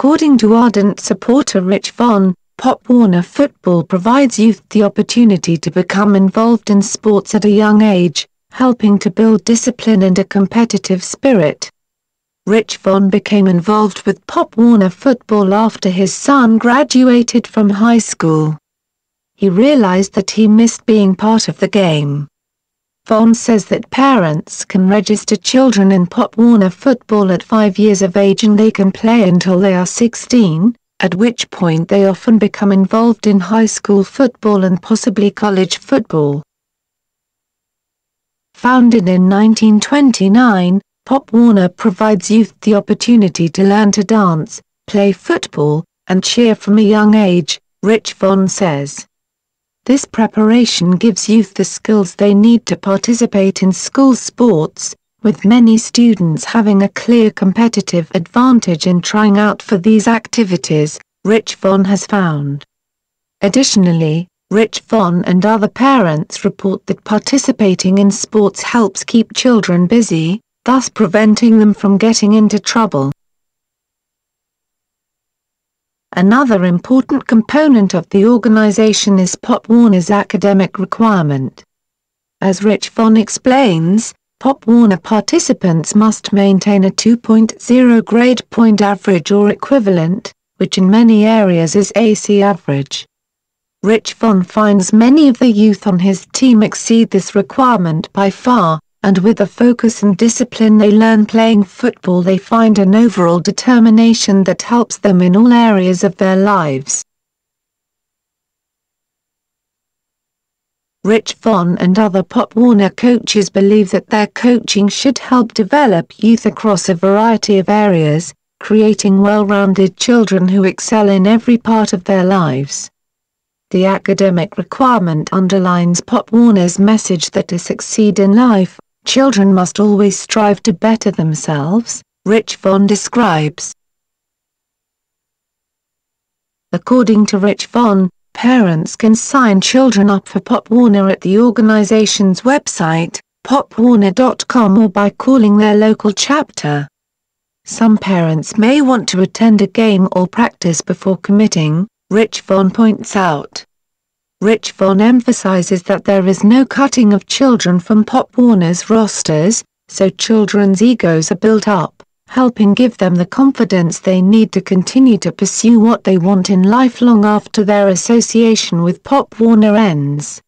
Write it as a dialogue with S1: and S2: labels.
S1: According to ardent supporter Rich Von, Pop Warner football provides youth the opportunity to become involved in sports at a young age, helping to build discipline and a competitive spirit. Rich Von became involved with Pop Warner football after his son graduated from high school. He realized that he missed being part of the game. Von says that parents can register children in Pop Warner football at 5 years of age and they can play until they are 16, at which point they often become involved in high school football and possibly college football. Founded in 1929, Pop Warner provides youth the opportunity to learn to dance, play football, and cheer from a young age, Rich Von says. This preparation gives youth the skills they need to participate in school sports, with many students having a clear competitive advantage in trying out for these activities, Rich Von has found. Additionally, Rich Von and other parents report that participating in sports helps keep children busy, thus preventing them from getting into trouble. Another important component of the organization is Pop Warner's academic requirement. As Rich Von explains, Pop Warner participants must maintain a 2.0 grade point average or equivalent, which in many areas is AC average. Rich Von finds many of the youth on his team exceed this requirement by far, and with the focus and discipline they learn playing football they find an overall determination that helps them in all areas of their lives. Rich Von and other Pop Warner coaches believe that their coaching should help develop youth across a variety of areas, creating well-rounded children who excel in every part of their lives. The academic requirement underlines Pop Warner's message that to succeed in life, children must always strive to better themselves, Rich Von describes. According to Rich Von, Parents can sign children up for Pop Warner at the organization's website, popwarner.com or by calling their local chapter. Some parents may want to attend a game or practice before committing, Rich Von points out. Rich Von emphasizes that there is no cutting of children from Pop Warner's rosters, so children's egos are built up helping give them the confidence they need to continue to pursue what they want in life long after their association with Pop Warner ends.